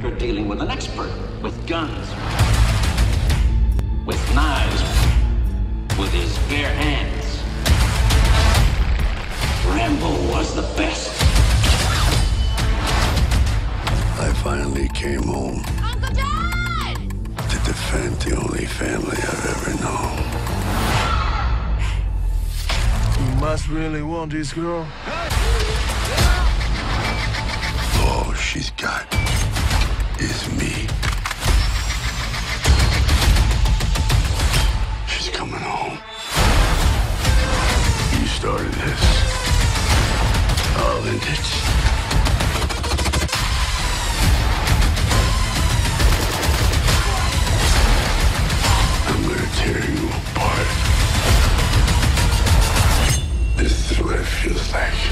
You're dealing with an expert with guns, with knives, with his bare hands. Rambo was the best. I finally came home Uncle John! to defend the only family I've ever known. You must really want this girl. All she's got is me. She's coming home. You started this. I'll end it. I'm gonna tear you apart. This is what it feels like.